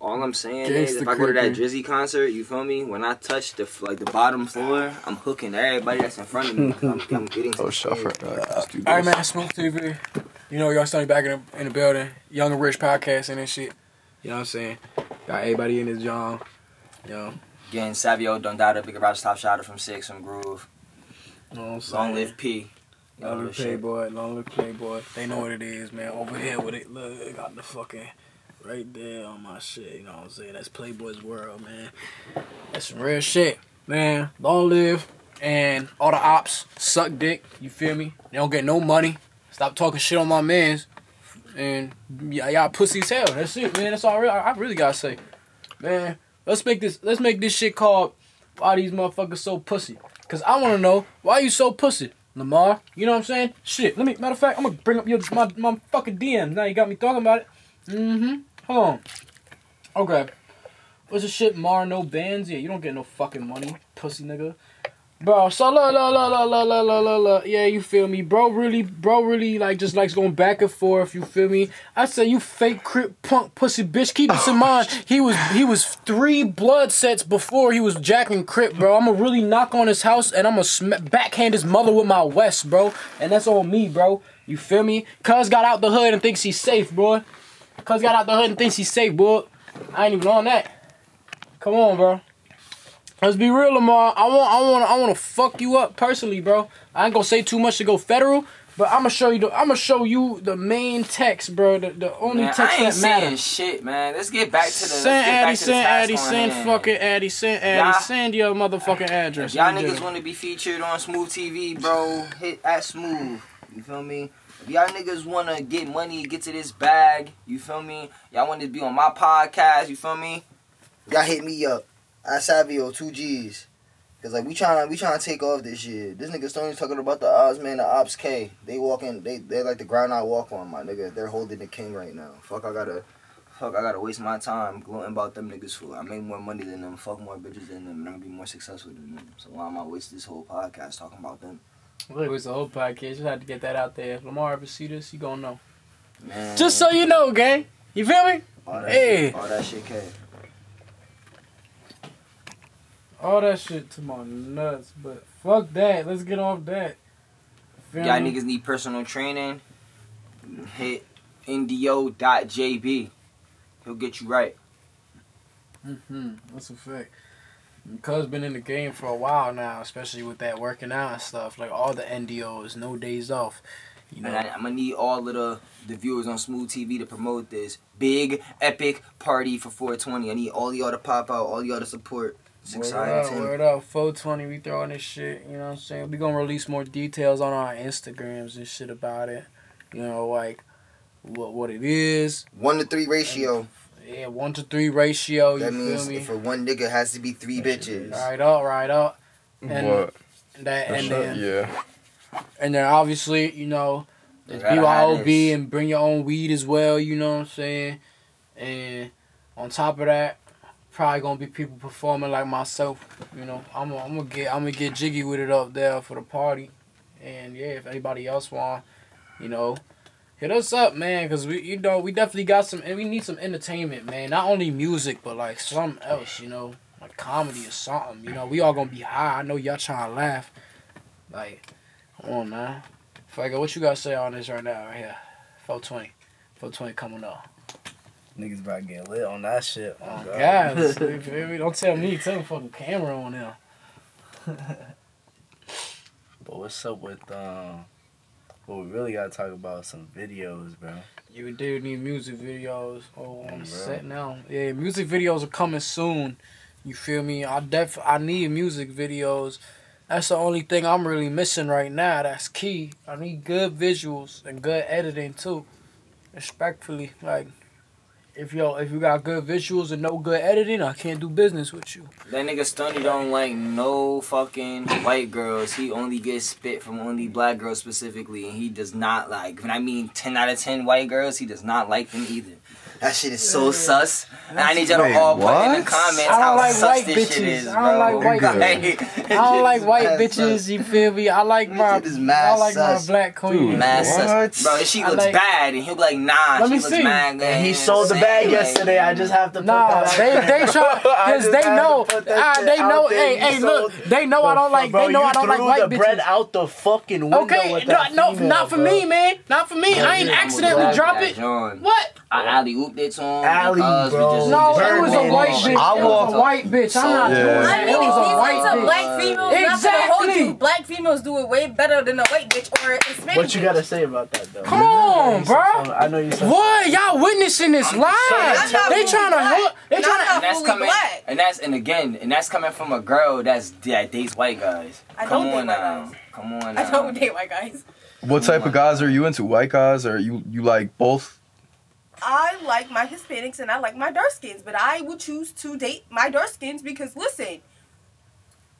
All I'm saying is, if I go to that Drizzy concert, you feel me? When I touch the like the bottom floor, I'm hooking everybody that's in front of me. I'm, I'm getting. Oh, shuffle. Uh, all right, man. Smooth TV. You know, y'all starting back in the, in the building. Young and Rich podcast and shit. You know what I'm saying? Got everybody in this job. You know. Getting Savio Dondada, Big Rap Top Shotter from Six from Groove. You know what I'm saying? Long live P. Long live Playboy, long live Playboy. They know what it is, man. Over here with it, look, got the fucking right there on my shit. You know what I'm saying? That's Playboy's world, man. That's some real shit, man. Long live and all the ops suck dick. You feel me? They don't get no money. Stop talking shit on my mans. And y'all pussies hell. That's it, man. That's all I really, I really gotta say, man. Let's make this. Let's make this shit called. Why these motherfuckers so pussy? Cause I wanna know why you so pussy, Lamar. You know what I'm saying? Shit. Let me. Matter of fact, I'm gonna bring up your my my fucking DMs. Now you got me talking about it. Mm-hmm. Hold on. Okay. What's the shit, Mar? No bands? Yeah, you don't get no fucking money, pussy nigga. Bro, so la la la la la la la la la. Yeah, you feel me, bro? Really, bro, really like just likes going back and forth. You feel me? I say you fake crip punk pussy bitch. Keep this in oh, mind. He was he was three blood sets before he was jacking crip, bro. I'ma really knock on his house and I'ma sm- backhand his mother with my west, bro. And that's on me, bro. You feel me? Cuz got out the hood and thinks he's safe, bro. Cuz got out the hood and thinks he's safe, bro. I ain't even on that. Come on, bro. Let's be real, Lamar. I want, I want, I want to fuck you up personally, bro. I ain't gonna say too much to go federal, but I'm gonna show you. The, I'm gonna show you the main text, bro. The, the only man, text I ain't that matters. shit, man. Let's get back to the. Send Addy, send Addy, send fucking Addy, send Addy, send your motherfucking address. Y'all niggas want to be featured on Smooth TV, bro. Hit at Smooth. You feel me? Y'all niggas wanna get money, get to this bag, you feel me? Y'all want to be on my podcast, you feel me? Y'all hit me up. I Savio, two G's. Cause like we trying we trying to take off this shit. This nigga Stoney's talking about the odds man, the ops K. They walking they they like the ground I walk on, my nigga. They're holding the king right now. Fuck I gotta fuck I gotta waste my time gloating about them niggas for I make more money than them, fuck more bitches than them, and I'm gonna be more successful than them. So why am I waste this whole podcast talking about them? Look, it was the whole podcast. You had to get that out there. If Lamar ever see this, you gonna know. Man. Just so you know, gang. You feel me? All that hey. Shit, all that shit K. all that shit to my nuts. But fuck that. Let's get off that. Feel Y'all me? niggas need personal training. Hit ndio.jb. He'll get you right. Mm-hmm. That's a fact. Cuz been in the game for a while now, especially with that working out and stuff. Like all the NDOs, no days off. You know, I, am gonna need all of the the viewers on Smooth TV to promote this big epic party for 420. I need all y'all to pop out, all y'all to support. Six word up, word up, 420. We throwing this shit. You know what I'm saying? We gonna release more details on our Instagrams and shit about it. You know, like what what it is. One to three ratio. Yeah, one to three ratio. That you means feel me? for one nigga has to be three bitches. Right up, right up. And what? That and then yeah. And then obviously, you know, there's BYOB and bring your own weed as well. You know what I'm saying? And on top of that, probably gonna be people performing like myself. You know, I'm gonna, I'm gonna get I'm gonna get jiggy with it up there for the party, and yeah, if anybody else want, you know, hit us up, man, cause we you know we definitely got some and we need some entertainment, man. Not only music, but like something else, you know, like comedy or something. You know, we all gonna be high. I know y'all trying to laugh. Like, come on, man. Fuego, what you got to say on this right now, right here? 420. 420 coming up. Niggas about to get lit on that shit. Oh, oh God. Don't tell me. Tell the fucking camera on there. but what's up with, um, what we really got to talk about some videos, bro. You do need music videos. Oh, I'm set now. Yeah, music videos are coming soon. You feel me? I def I need music videos. That's the only thing I'm really missing right now. That's key. I need good visuals and good editing too. Respectfully, like if yo if you got good visuals and no good editing, I can't do business with you. That nigga Stunny don't like no fucking white girls. He only gets spit from only black girls specifically, and he does not like. When I mean ten out of ten white girls, he does not like them either. That shit is so sus. And I need y'all to Wait, all put in the comments I don't how like sus white this bitches. shit is, bro. I don't like white Like, I don't like white bitches. sus. You feel me? I like my. shit mad I like my black queen. Dude, Mad What? sus. Bro, if she looks like- bad, and he'll be like, nah, Let she me looks see. mad good. And he sold the know what I'm bag saying? yesterday. I just have to put Nah, that. they they try because they know. Ah, they know. Hey, hey, look. They know I don't like. Bro, They know I don't like threw white the bread bitches. out the fucking window Okay, no, that no, female, not for me, man. Not for me. I ain't accidentally I'm drop it. What? I alley ooped it to him. Alley, because we bro. just- No, just it was a white on. bitch. I It was a white bitch. I'm not Yeah. doing I that. I It was a white bitch. black females, not hold Exactly. you. Black females do it way better than a white bitch or a Hispanic. What you gotta say about that though? Come on, bro. I know you. What? Y'all witnessing this live? I'm not They trying to black. help. They trying to. And that's coming, black. and that's and again, and that's coming from a girl that's that dates white guys. I Come on now, come on now. I don't date white guys. What type of guys are you into? White guys or you you like both? I like my Hispanics and I like my dark skins, but I would choose to date my dark skins because listen,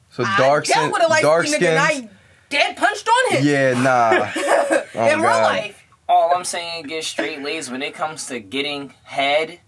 So dark I dealt skin, with a light dark skinned nigga and. I dead punched on him. Yeah, nah. Oh, in real God. life. All I'm saying is get straight laced. When it comes to getting head,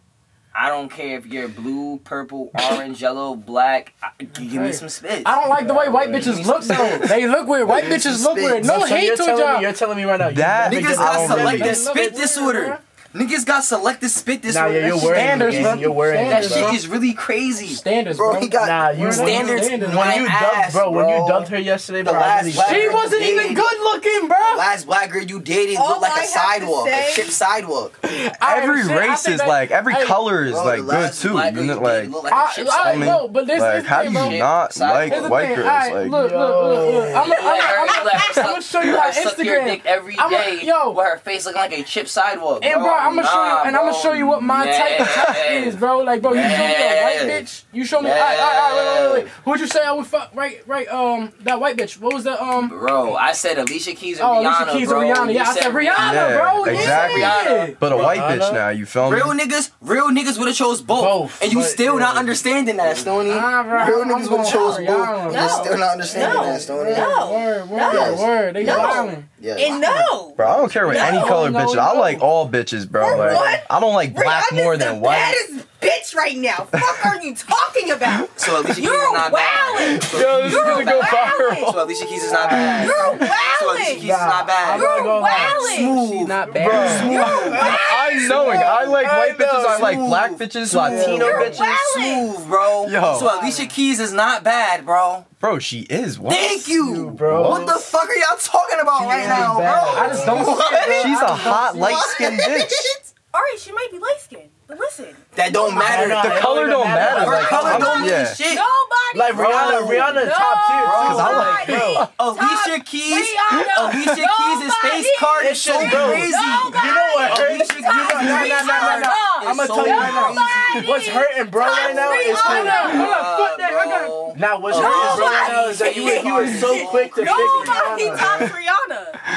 I don't care if you're blue, purple, orange, yellow, black. I, give me some spit. I don't like the way white bitches look though. They look weird. White bitches look weird. No So hate you're to telling y'all. You're telling me right now. you That- never Niggas get I don't along selective spit disorder. Niggas got selective spit Nah, disorder. yeah, you're That wearing Standards, it, bro. You're wearing That it, shit bro. is really crazy. Standards, Bro, bro. he got Nah, you Word up. standards. Standards. when you ass, dumped, bro, when you dumped her yesterday, The bro, last really black- She wasn't even good looking, bro. Last black girl you dated All looked like I a have to sidewalk, a chip sidewalk. Every understand. Race is that- like every Hey, color is Bro, like good too. You know, like dated looked like I, a chip I, I mean, but this is how do you not like white girls? Like look, look, look, look. I'm gonna let her I'm gonna suck- show you my her Instagram. dick every I'ma- day yo. with her face looking like a chip sidewalk. And bro, I'm gonna show you, Nah, and I'm gonna show you what my type of type Yeah. is, bro. Like, bro, you show me a white bitch. You show me. All right, all right, all right, wait, wait, wait. Who'd you say I would fuck? Right, right. Um, that white bitch. What was the um? Bro, I said Alicia Keys or Oh, Rihanna, Alicia Keys bro. or Rihanna. You Yeah, I said Rihanna, Yeah, bro. exactly. Yeah. but a white Rihanna? bitch now. You feel me? Real niggas, real niggas would have chose both, Both, and you but- still not understanding that, Stoney. Nah, bro. Real I'm niggas would have chose for both. Rihanna, and No. you still not understanding No. that, Stoney. No. Word, word, No. word. They No. wildin'. Yeah. And no. Bro, I don't care what No, any color no, bitches. I like all bitches, bro. Like what? I don't like black Rihanna's more than white. Baddest bitch right now. Fuck are you talking about? So Alicia Keys You're is not bad. wildin'. So Yo, this You're gonna go viral. So Alicia Keys is not bad. You're So Alicia Keys wildin'. is not bad. You're not gonna lie. wildin'. Smooth. She's not Bro, bad. I knowing I like I white bitches. I like Smooth. black bitches, Smooth. Latino You're bitches. wildin'. Smooth, bro. Yo. So Alicia Keys is not bad, bro. Bro, she is. What? Thank you, bro. What the fuck are y'all talking about She right now, bad. bro? I just don't see it, bro. She's I a hot, light skinned bitch. All right, she might be light skinned, but listen, That don't matter. No, no, The color don't don't matter. matter. Her Like, color don't mean yeah. shit. nobody. Like Rihanna, Rihanna top tier. Too. Cause I like- Bro, Alicia Keys, Rihanna. Alicia Keys' is face card is It's so crazy. You know what hurts? Alicia Keys' no, no, face no, no, card no. I'ma tell you right now. What's hurting bro right now is Hold that. on. Fuck that. I got Bro. Now what's hurting bro right now is that you were, so quick to pick Nobody tops Rihanna.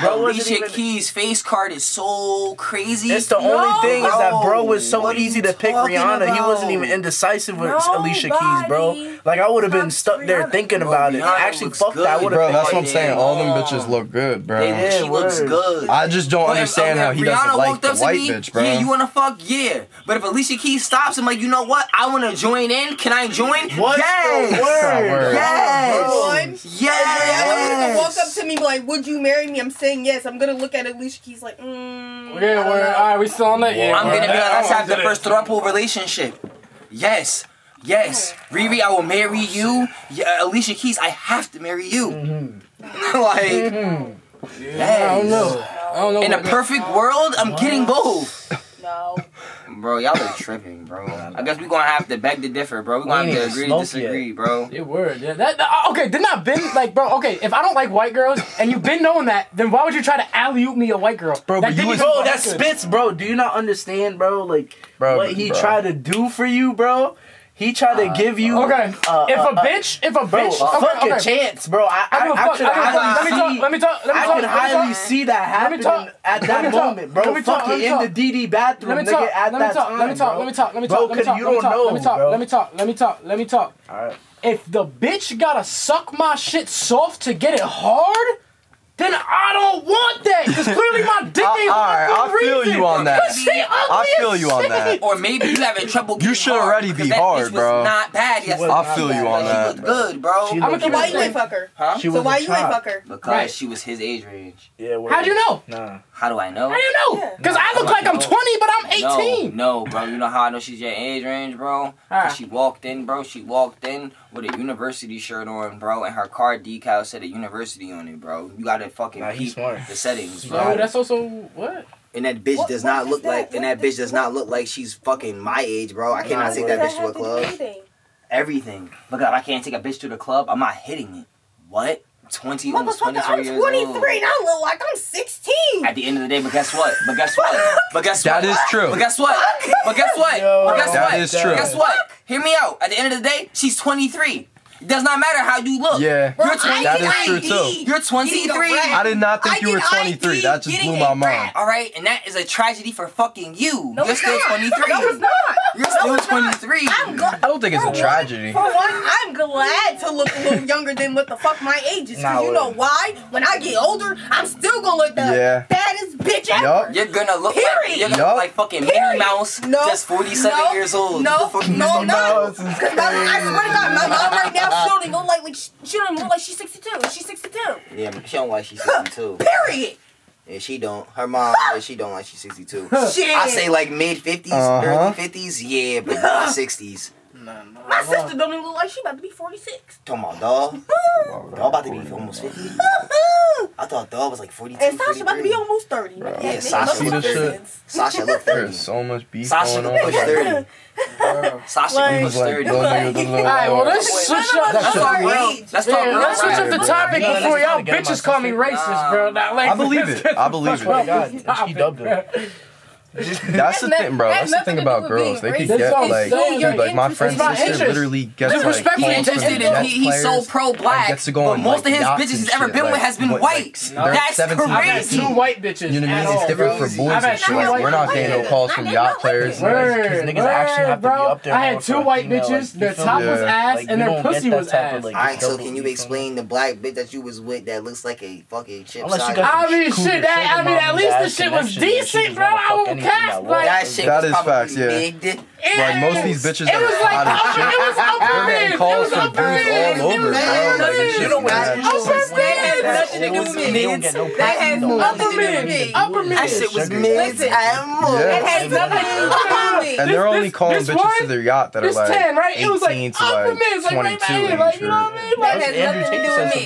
Bro Alicia even. Keys' face card is so crazy. It's the only thing is that bro was so What easy to pick talking Rihanna. He wasn't even indecisive with Alicia Keys, bro. Like I would have been tops stuck there thinking Bro, about it. Actually, looks fuck that. I good. would Bro, that's what I'm saying. All them bitches look good, bro. They- she Yeah, looks good. I just don't But if- understand if how he Rihanna doesn't like the white me, bitch, bro. Yeah, you wanna fuck? Yeah. But if Alicia Keys stops, I'm like, you know what? I wanna join in. Can I join? What's yes. the word? Word. Yes. Yes. Rihanna walk up to me like, "Would you marry me?" I'm saying yes. I'm gonna look at Alicia Keys like, mm, I Yeah, don't word. know. All right, we still on that. Yeah, I'm gonna be like, let's have the did it. first throuple relationship. Yes. Yes. Riri, I will marry you. Yeah, Alicia Keys, I have to marry you. like, I don't know. I don't know. in a perfect world, I'm getting both. No. Bro, y'all are tripping, bro. I guess we gonna have to beg to differ, bro. We gonna We have to agree to smoked disagree, bro. It word. Yeah, that, that- uh, okay, didn't I been like, bro? Okay, if I don't like white girls and you've been knowing that, then why would you try to alley oop me a white girl? Bro, that but you was- Bro, that good. spits, bro. Do you not understand, bro? Like Bro, what he bro. tried to do for you, bro. He tried to give you Okay, uh, if a uh, uh, bitch, if a bro, bitch, a okay, fucking okay. chance, bro. I I I, give a I fuck. could I give a fuck. highly Let me see. talk. Let me talk. Let me I talk. can let me highly talk. see that Let me happening talk. at Let that me talk. moment, bro. Let me talk. Fucking Let me in talk. the DD bathroom, Let me nigga, talk. at Let me that talk. time, Let me talk. bro. Let me talk. Let me Bro, talk. Let me 'cause talk. you Let me don't talk. know, Let me talk. bro. Let me talk. Let me talk. Let me talk. All right. If the bitch gotta suck my shit soft to get it hard, then I don't want that because clearly my dick uh, ain't hard right, for I feel reason. you on that. I feel you shit. on that. Or maybe you having trouble. You should already be hard, bro. Not bad. Yes, I feel you on that. She was good, bro. She I'm so why you ain't fuck her? Huh? She so why you ain't fuck her? Because right. she was his age range. Yeah. Well, How do you know? Nah. How do I know? How do you know? Because yeah. I look I like know. I'm 20, but I'm 18. No, no, bro. You know how I know she's your age range, bro? Because she walked in, bro. She walked in with a university shirt on, bro, and her car decal said a university on it, bro. You gotta fucking nah, the settings, bro. Oh, that's also what. And that bitch what, does not look that? like, what and that bitch does not look like she's fucking my age, bro. I cannot take that, that bitch to a club. Everything. But God, I can't take a bitch to the club. I'm not hitting it. What? 20, almost 23 I'm 23 I look like I'm 16. At the end of the day, but guess what? But guess what? But guess what? That is true. But guess what? But guess what? Yo, but guess that what? That is true. Guess what? Hear me out. At the end of the day, she's 23. Does not matter how you look. Yeah, Bro, you're 23. That is true too. You're 23. I did not think I you were 23. That just blew my mind. All right, and that is a tragedy for fucking you. No, you're still not. 23. No, it's not. You're still no, 23. I'm gl- I don't think it's a tragedy. For one, I'm glad to look a little younger than what the fuck my age is. Cause you know why? When I get older, I'm still gonna look the yeah. baddest bitch ever. Yep. You're gonna look. Period. Like, you're gonna yep. look like fucking Period. Minnie Mouse, no. just 47 no. years old. No, no, no. I swear to God, my mom right now she don't even look like, like she, she don't even look like she's 62. She's 62. Yeah, she don't like she's 62. Period. Yeah, she don't. Her mom, yeah, she don't like she's 62. Shit. I say like mid 50s, uh -huh. early uh-huh. 50s. Yeah, but not 60s. My sister don't even look like she about to be 46. Come on, dog. dog about to be almost 50. Uh-huh. I thought dog was like 42. And Sasha about to be almost 30. Bro. Yeah, yeah Sasha. Look shit. Sasha look 30. There's so much beef Sasha going on. Sasha 30. Sasha like, was like, 30. Like, like, all right, well, let's switch up. Let's talk real. Let's talk real. Let's switch up the topic before y'all bitches call me racist, bro. I believe it. I believe it. She dubbed it. that's the thing, bro. That's, the thing about girls. They could get like, like my friend's sister literally gets like He interested, in he, he's so pro black. But most of his bitches he's ever been with has been white. That's crazy. Two white bitches. You know what I mean? It's different for boys. We're not getting no calls from yacht players. Niggas actually have to be up there. I had two white bitches. Their top was ass, and their pussy was ass. All right, so can you explain the black bitch that you was with that looks like a fucking chip? I mean, shit. I mean, at least the shit was decent, bro. I would past, like, that shit that is facts, yeah. Big. Like most of these bitches that are hot as shit, they're getting calls from dudes all over. You know what? nothing to do me. That has nothing to do with me. That shit was mids and more. Nothing to do with me. And they're only calling bitches to their yacht that are like 10, right? It was like upper mids, like right now. Like, you know what I mean? That has nothing to do with me.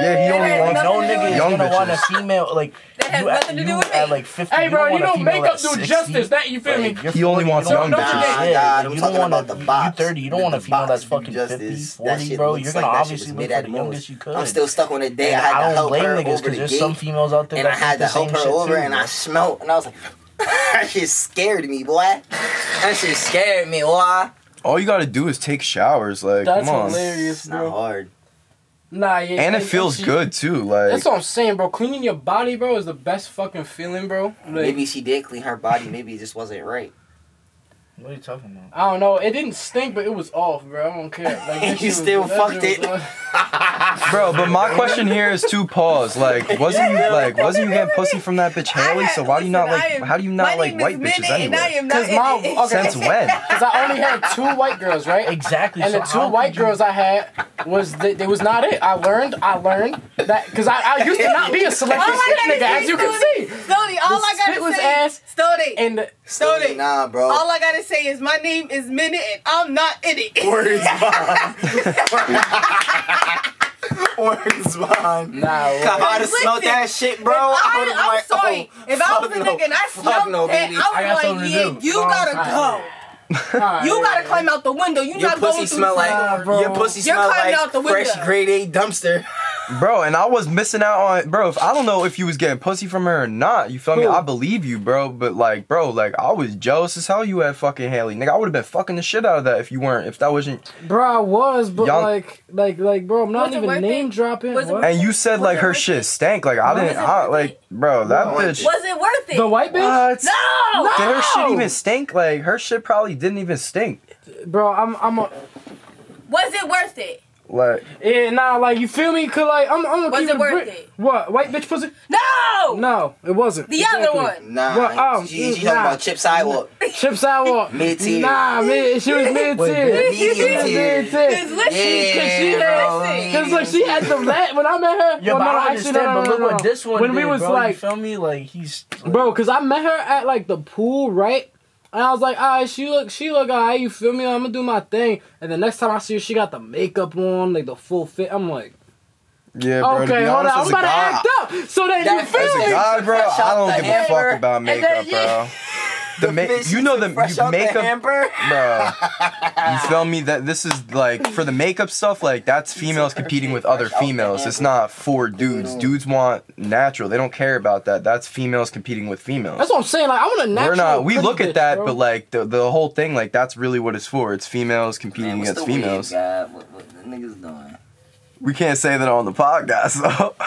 Yeah, he only wants no nigga is to want a female like. That has nothing to do with me. Like 50, hey, bro, you don't make up do justice. That you feel me? He only wants young bitches. You don't want about the box. You 30, you don't want a female that's fucking 50, 40, bro. You're gonna obviously look at the youngest you could. I'm still stuck on a day. I, I don't blame niggas because the there's gate, some females out there and I had to help her over, too, and I smelled, and I was like, that shit scared me, boy. That shit scared me, boy. All you gotta do is take showers, like That's come on. hilarious, bro. It's not hard. Nah, yeah. And it, it feels she, good too, like. That's what I'm saying, bro. Cleaning your body, bro, is the best fucking feeling, bro. Like, maybe she did clean her body. Maybe it just wasn't right. What are you talking about? I don't know. It didn't stink, but it was off, bro. I don't care. Like, you still fucked it. Bro, but my question here is to pause. Like, wasn't you like wasn't you getting pussy from that bitch Haley? So why do you not like? How do you not like white bitches anyway? Because my since when? Because I only had two white girls, right? Exactly. And the two white girls I had was that it was not it. I learned, I learned that because I, I used to not be a selective nigga, as you can see. Stody, all I gotta say was ass. Stody and Stody. Nah, bro. All I gotta say is my name is Minute, and I'm not in it. Words. horns behind. Nah, if I'd have smelled that shit, bro, I, would have been like, sorry. Oh, if I was a no, nigga and I smelled no, that. I was I like, yeah, you gotta go. Right. you gotta climb out the window. You your not going through like, nah, Your pussy You're smell like out the window. fresh grade A dumpster bro, and I was missing out on bro. If I don't know if you was getting pussy from her or not, you feel Who? me? I believe you, bro. But like, bro, like I was jealous as hell. You had fucking Haley, nigga. I would have been fucking the shit out of that if you weren't. If that wasn't, bro, I was, but young. like, like, like, bro, I'm not was even name it? dropping. and you said was like her shit it? stank. Like I didn't, I, like, bro, that no. bitch. Was it worth it? The white bitch? What? No. no. Did her shit even stink? Like her shit probably didn't even stink. Bro, I'm, I'm a. Was it worth it? Like, Yeah, nah, like you feel me? Cause like I'm, I'm gonna Was keep it it worth brick- it? What white bitch pussy? No! No, it wasn't. The Exactly. other one. Nah, Well, oh, um, she, she nah. talking about Chip Sidewalk. Chip sidewalk. Mid-tier. Nah, mid, she was mid tier. Medium tier. Mid Cause tier. listen, Cause she Yeah, had, bro. cause look, she had the la- when I met her. Yeah, well, but no, I actually, understand. no, no, but look no, what no. this one When did, we was bro. you like, feel me? Like he's bro, cause I met her at like the pool, right? And I was like, alright, she look, she look alright. You feel me? I'm gonna do my thing. And the next time I see her, she got the makeup on, like the full fit. I'm like, yeah, bro. to okay, be hold on, I'm as a about to act up. So then you feel As a me? guy, bro, I out don't the give a fuck about And then, makeup, yeah. bro. The ma- you know the fresh you out the makeup, hamper. bro. You feel me? That this is like for the makeup stuff. Like that's females competing with other Fresh out the females. It's not for dudes. Dudes want natural. They don't care about that. That's females competing with females. That's what I'm saying. Like I want a natural. We're not. We look at that, bro. but like the the whole thing, like that's really what it's for. It's females competing Man, against the wave, females. guy? What, what the niggas doing? We can't say that on the podcast, though.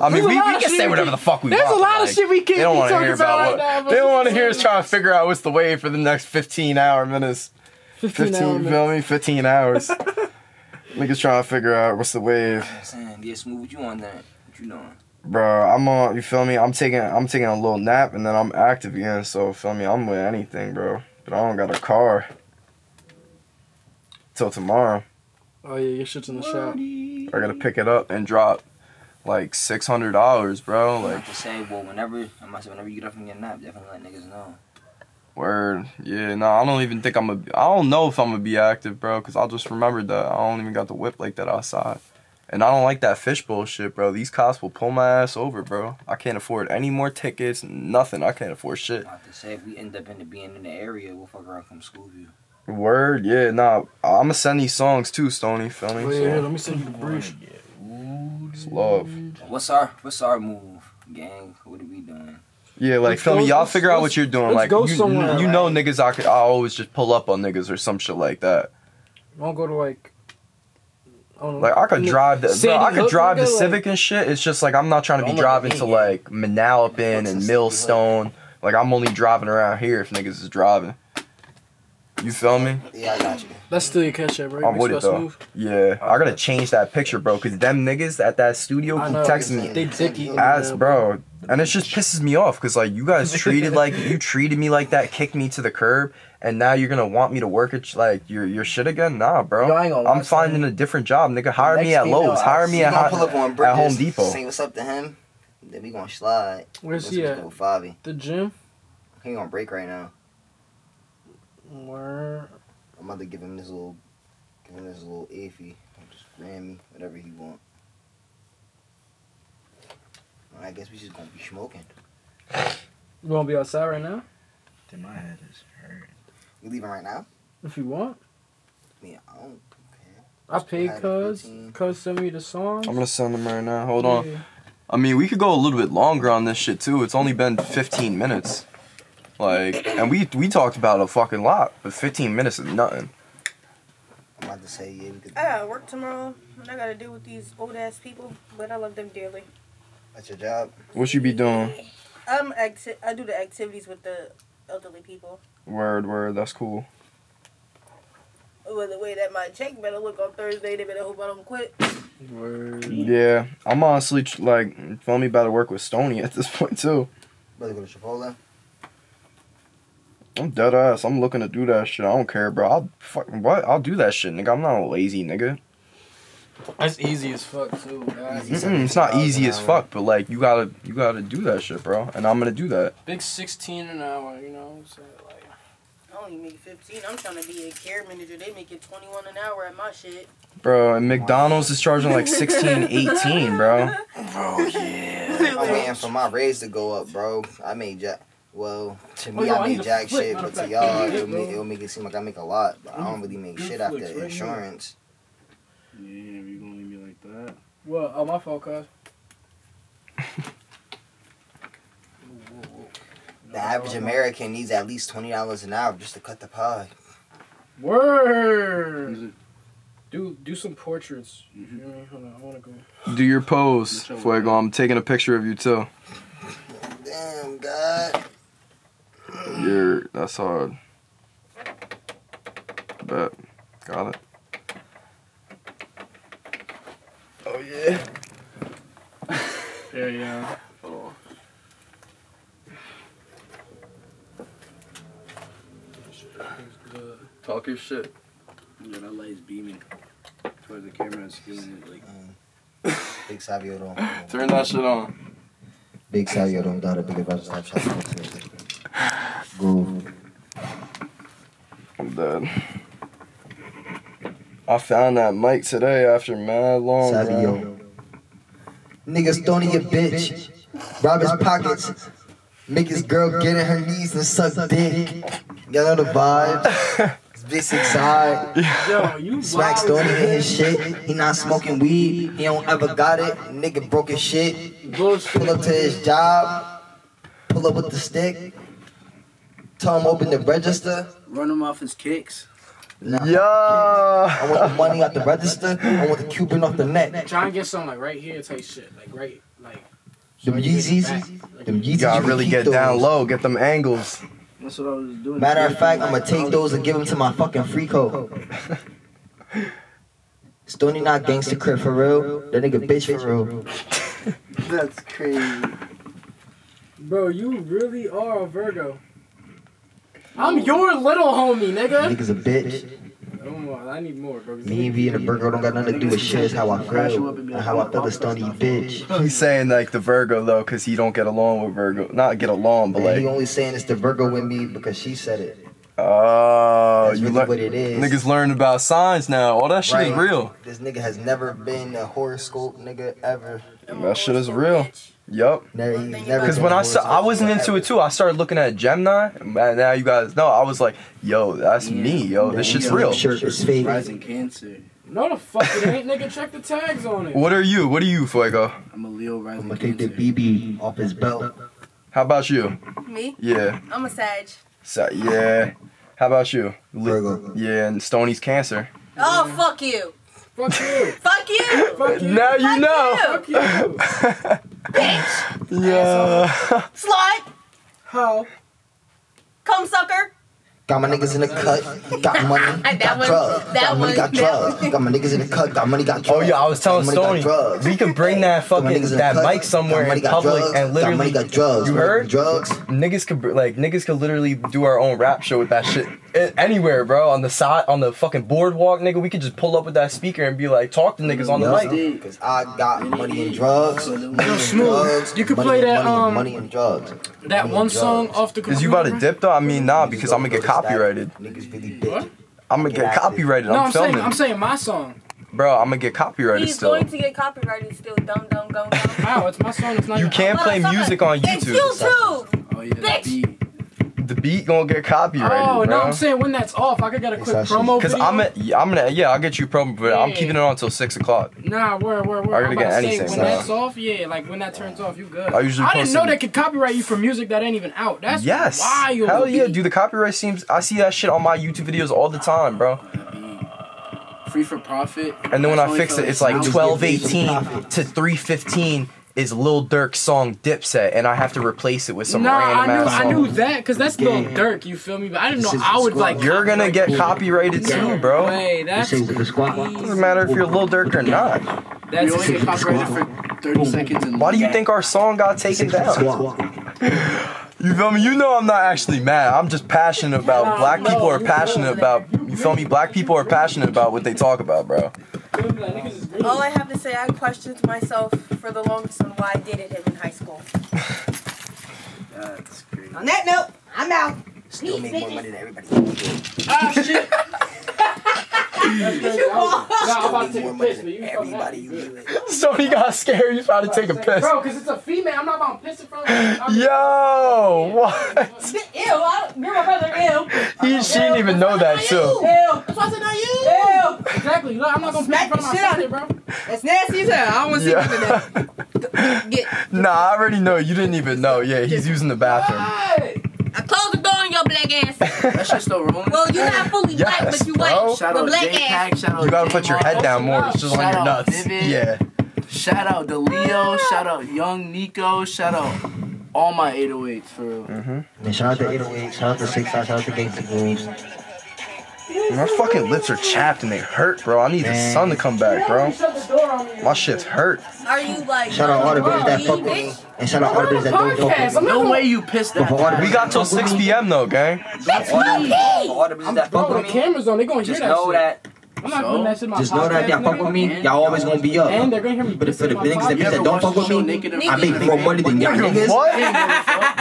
I mean, we, lot we of can shit say whatever can- the fuck we There's want. There's a lot but, of like, shit we can't They don't be want to talking hear about about right what. now, they don't want to hear us trying to figure out what's the wave for the next 15 hour minutes. 15 15, hour you feel me? 15 hours. Niggas trying to figure out what's the wave. I'm saying, yeah, smooth. What you on that? What you doing? Bro, I'm on. You feel me? I'm taking. I'm taking a little nap and then I'm active again. So feel me? I'm with anything, bro. But I don't got a car till tomorrow. Oh yeah, your shit's in the shop. I gotta pick it up and drop like six hundred dollars, bro. Like Like to say, well, whenever I must say, whenever you get up from your nap, definitely let niggas know. word. Yeah, no, I don't even think I'm a. I don't know if I'm gonna be active, bro. Cause I just remembered that I don't even got the whip like that outside. And I don't like that fish bullshit, bro. These cops will pull my ass over, bro. I can't afford any more tickets, nothing. I can't afford shit. Not to say, if we end up in the, being in the area, we'll fuck around come school you. Word, yeah, nah. I'm gonna send these songs too, Stony. Feel me? Oh, yeah, let me send you the bridge. It's love. What's our What's our move, gang? What are we doing? Yeah, like Let's feel go- me. Y'all let's- figure out what you're doing. Like go you, somewhere, you know, right? niggas. I could. I always just pull up on niggas or some shit like that. Won't go to like. I know. Like I could drive the, bro, I could drive the nigga, like- Civic and shit. It's just like I'm not trying to be driving to like Manalapan and Millstone. Like I'm only driving around here if niggas is driving. You feel me? Yeah, I got you. That's still your catch up, right? I'm Big with it Spot though. Smooth? Yeah, I gotta change that picture, bro. Cause them niggas at that studio I keep know. texting me They dicky. ass, bro. And it just pisses me off because like you guys treated like you treated me like that, kicked me to the curb, and now you're gonna want me to work at like your your shit again? Nah, bro. Yo, I ain't gonna I'm finding a different job, nigga. Hire me at Lowe's. Hire me We at, gonna pull up on at Home Depot. Say what's up to him. Then we gonna slide. Where's Let's he at? go Favi. The gym? He gonna break right now. Where? I'm about to give him this little, give him this little iffy. Just Grammy, whatever he want. I guess we just gonna be smoking. You gonna be outside right now? Dude, my head is hurt. We leaving right now? If you want. Yeah, I don't. care. I paid cuz. Cuz send me the songs. I'm gonna send them right now. Hold on. I mean, we could go a little bit longer on this shit too. It's only been 15 minutes. Like, and we we talked about a fucking lot, but 15 minutes is nothing. I'm about to say yeah. We could. I gotta work tomorrow, and I gotta deal with these old ass people, but I love them dearly. That's your job. What you be doing? Um, acti- I do the activities with the elderly people. Word, word. That's cool. Well, the way that my check better look on Thursday, they better hope I don't quit. Word. Yeah, I'm honestly tr- like, feel me about to work with Stony at this point too. Better go to Chipotle. I'm dead ass. I'm looking to do that shit. I don't care, bro. I'll fucking what? I'll do that shit, nigga. I'm not a lazy nigga. That's easy as fuck too. Easy. Mm-mm, it's not easy as $17 fuck, but like you gotta you gotta do that shit, bro. And I'm gonna do that. Big 16 an hour, you know what I'm saying? Like, I only make 15. I'm trying to be a care manager. They make it 21 an hour at my shit. Bro, and McDonald's is charging like 16, 18, bro. I'm waiting for my raise to go up, bro. I made jack. Well, to Oh, me, yo, I I need jack flip, shit, but to y'all, it'll bro. make, it'll make it seem like I make a lot. But I don't really make Good shit after right here. insurance. Yeah, you gonna leave me like that? well, oh, my fault, cuz. The average American needs at least twenty dollars an hour just to cut the pie. Word. Do do some portraits. Mm-hmm. You feel me? Hold on, I wanna go. Do your pose, Fuego. I'm taking a picture of you too. Damn, God. You're that's hard. Bet. Got it. Oh yeah. Yeah, yeah. Talk your shit. Yeah, that light's beaming towards the camera. and giving it like. Mm. Big Savio don't. Turn that shit on. Big Savio don't doubt a big about Snapchat. Groove. I'm dead. I found that mic today after mad long. bro. Savio. Niggas throwing your bitch. Rob his pockets. Make his girl get in her knees and suck dick. Y'all know the vibe. This big side. Yo, you Smack wild Stoney in his shit. He not smoking weed. He don't ever got it. Nigga broke his shit. Pull up to his job. Pull up with the stick. Tell him open the register. Run him off his kicks. Nah, I want the money off the register. I want the Cuban off the net. Try and get some like right here type shit. Like right like Them right here, Yeezys. back. Like, Them Yeezys. You gotta really get those. down low, get them angles. That's what I was doing. Matter of fact, I'ma take those and give them to my fucking free code. Stoney not gangster crib for real. That nigga bitch for real. That's crazy. Bro, you really are a Virgo. I'm your little homie, nigga. Niggas a bitch. My, I need more, bro. Me and being a Virgo don't got nothing to do with shit. It's how I feel. And how I feel the Stoney bitch. He's saying like the Virgo though, cause he don't get along with Virgo. Not get along, but And he only saying it's the Virgo with me because she said it. oh, That's you really learn. what it is. Niggas learn about signs now. All that shit is real. This nigga has never been a horoscope nigga ever. That shit is real. Yup. Never, he's never Cause when a I saw, I wasn't into it too. I started looking at Gemini, and now you guys know. I was like, yo, that's me, yo. This shit's His real. Shirt is fake. Rising Cancer. No, the fuck it ain't, nigga. Check the tags on it. What are you? What are you, Fuego? I'm a Leo rising. I'm gonna take the BB off his belt. How about you? Me? Yeah. I'm a Sag. So, yeah. How about you? Virgo. Yeah, and Stoney's Cancer. Oh, fuck you. Fuck you. Fuck you. Fuck you. Now you Fuck know. Fuck you. Bitch. Yeah. Slut. How? Come sucker. Got my niggas in the cut. Got money. Got one- drugs. Got money. Got drugs. one. Got my niggas in the cut. Got money. Got drugs. Oh yeah, I was telling Got money, Stoney, got drugs. we could bring that fucking that the mic somewhere in got public drugs. and Got literally. money. Got drugs. You heard? Drugs. Niggas could like niggas could literally do our own rap show with that shit anywhere, bro. On the side, on the fucking boardwalk, nigga. We could just pull up with that speaker and be like, talk to niggas on the Yup. mic. Cause I got money and drugs. Money Smooth. You could play that, money and um, money and drugs. That one song off the Is you about to dip though? I mean, nah, because I'm gonna get copyrighted. Niggas really bitch. I'm gonna get Get copyrighted. No, I'm I'm saying, I'm saying my song. bro. I'm gonna get copyrighted He's still. going to get copyrighted still. Dumb, dumb, dumb, dumb. How? It's my song. It's not You can't play music on It's YouTube. YouTube. Oh yeah, Bitch. That beat. The beat gonna get copyrighted, Oh no, bro. I'm saying when that's off, I could get a quick It's actually- promo Cause. I'm at, yeah, I'm gonna yeah, I'll get you promo, but I'm keeping it on until six o'clock. Nah, where, where, where? I gotta I'm get about to say, anything, when so. that's off, yeah, like when that turns off, you good. I usually I didn't know they could copyright you for music that ain't even out. That's Yes. wild. Hell yeah, dude. The copyright seems. I see that shit on my YouTube videos all the time, bro. Free for profit. And then when I fix it, it's like sound. twelve Just give me eighteen some profit. to three fifteen is Lil Durk's song Dipset, and I have to replace it with some Nah, I random knew, ass I song. knew that because that's Lil Game. Durk. You feel me? But I didn't know This is I would the like. You're gonna get copyrighted too, bro. Wait, that's This is the squad. Doesn't matter if you're Lil Durk or not. That's only get copyrighted for 30 seconds. And Why do you think our song got taken down? You feel me? You know I'm not actually mad. I'm just passionate about. Black people are passionate about. You feel me? Black people are passionate about what they talk about, bro. All I have to say, I questioned myself for the longest on why I dated him in high school. That's crazy. On that note, I'm out. Still make more money than everybody. Ah shit. That's crazy. I was- Nah, I'm about to More money piss, than you everybody have you to. live. So he got scared. He's about to take a piss. Bro, because it's a female. I'm not about to piss in front of her. I'm- Yo, what? Ew, I, you're my brother. Ew. He, she didn't even know that too. Ew. That's why I said not you. Ew. Exactly. Look, I'm not gonna piss in Smack front of the my shit out sister, bro. That's nasty as hell. I don't want to see nothing Yeah. that. Get. Nah, I already know. You didn't even know. Yeah, he's using the bathroom. Hey! I closed the door on your black ass. That shit still rolling? Well, you're not fully Yes, white, but you bro. white. Shout but out black J ass. Shout out You gotta put your head down more. It's just on your nuts. Vivid. Yeah. Shout out the Leo. Shout out Young Nico. Shout out all my 808s for real. Mm-hmm. Man, shout out to 808, shout out to 6 shout out to Gangsta Grooves. My fucking lips are chapped and they hurt, bro. I need the sun to come back, bro. Shut the door on me. My shit's hurt. Are you like? Shout out all the bitches that fuck with me. And shout out all the bitches that don't fuck with me. No way you pissed But that. for We got till 6 p.m. though, gang. all the all the bitches that fuck with me. cameras on. They gonna hear Just know that I'm not putting that shit in my Just know that y'all fuck with me, y'all always gonna be up. And they're gonna hear me. But for the pissing niggas my that, that don't fuck with me, I make more money than y'all niggas. What?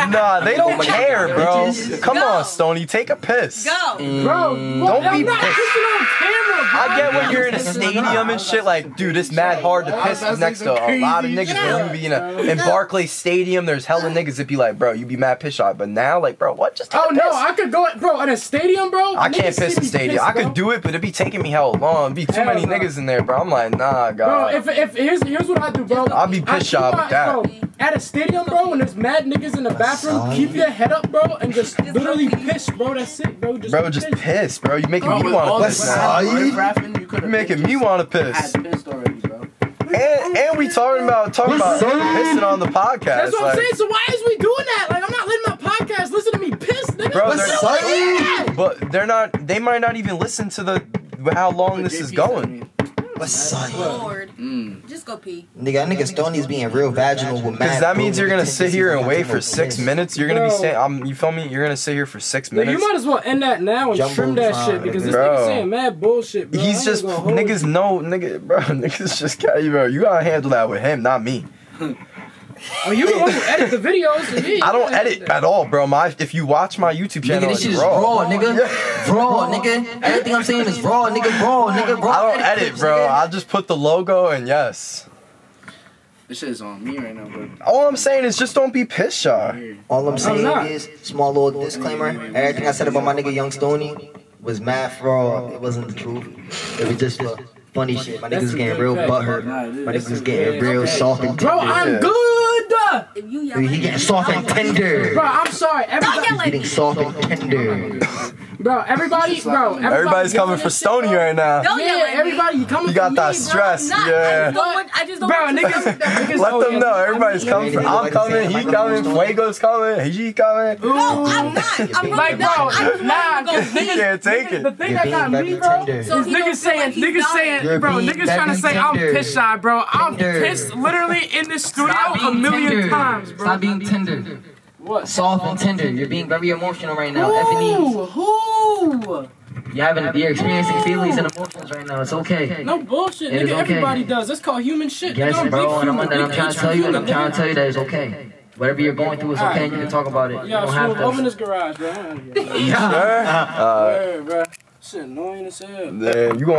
Nah, they don't care, bro. Come on, Stony, take a piss. go. Mm. Bro, Don't be pissed. pissing on camera, bro. I get when you're in a stadium and shit, like, dude, it's mad hard to piss next to a lot of niggas. When you be in a in Barclays Stadium, there's hella niggas that be like, bro, you be mad piss shot. But now, like, bro, what? Just take Oh a no. I could go, bro, in a stadium, bro. I can't piss see in me stadium. piss, I could do it, but it'd be taking me hell Oh, long. It'd be too Hell many no. niggas in there, bro. I'm like, nah, God. Bro, if, if here's here's what I do, bro. I'll be pissed off with that. Bro, at a stadium, bro, when there's mad niggas in the bathroom, keep your head up, bro, and just literally piss, bro. That's it, bro. Just Bro, just piss, bro. You making Bro, me want to piss West now. Side. riffraffing, you You're making me want to piss. had pissed already, bro. And and we talking about talking about What's up? pissing on the podcast. That's what like, I'm saying. So why is we doing that? Like, I'm not letting my podcast listen to me piss, nigga. Bro, they're- up? But they're not. They might not even listen to the how long this is going. What's side? Lord, Mm. just go pee. Nigga, that nigga Stoney's being real vaginal with Because that means you're gonna sit here and wait for six minutes. You're gonna be Bro. saying, um, you feel me? You're gonna sit here for six minutes. you might as well end that now and Jumbo trim that fry, shit because this bro. nigga saying mad bullshit, bro. He's just gonna niggas you. know, nigga, bro. Niggas just got you, bro. You gotta handle that with him, not me. Oh, you the one who edit the videos. So yeah, I don't edit at all, bro. My if you watch my YouTube channel, Nigga, this it's shit is raw. raw, nigga. Raw, nigga. Everything I'm saying is raw, nigga. Raw, nigga. Raw. I don't edit, bro. I just put the logo and yes. This shit is on me right now, bro. All I'm saying is just don't be piss shy. Here. All I'm saying not. is, small little disclaimer. Everything I said about my nigga Young Stoney was mad fraud. It wasn't the truth. It was just for funny shit. My niggas getting real butthurt. My niggas getting real soft and tender. Bro. I'm good. If you yell, he getting soft and tender. Bro, I'm sorry. Everybody, He's getting soft and tender. bro, everybody, bro, everybody Everybody's coming for Stony right now. Don't yell Yeah, at me. everybody, you coming You for got me, that bro. stress, Not, I yeah. just don't want. I just don't Bro, want niggas, niggas Let them yeah, know I mean, everybody's yeah, coming. For, I'm coming. He coming. Fuego's coming. He coming. No, I'm not. I'm really Like, bro, not. I just nah, want to go He pee. can't take it. The it. thing You're that being got me, very bro, tender. So is he don't niggas feel saying, like he's niggas dying. saying, You're bro, being niggas trying to very say I'm tender. piss shy, bro. I'm Tender. pissed literally in this studio a million times, bro. Stop being tender. What? Soft and tender. You're being very emotional right now. Effing Who? Who? You're having, you're experiencing feelings and emotions right now. It's okay. No bullshit, It is nigga. okay. Everybody does. That's called human shit. Yes, nigga, I'm bro, and I'm, and I'm trying to tell you, and I'm trying to tell you that it's okay. Whatever you're going through is okay, and you can talk about it. You Yeah, don't smooth. have Open to. this garage, bro. Yeah. Uh, Hey, bro. Shit annoying as hell. then you gonna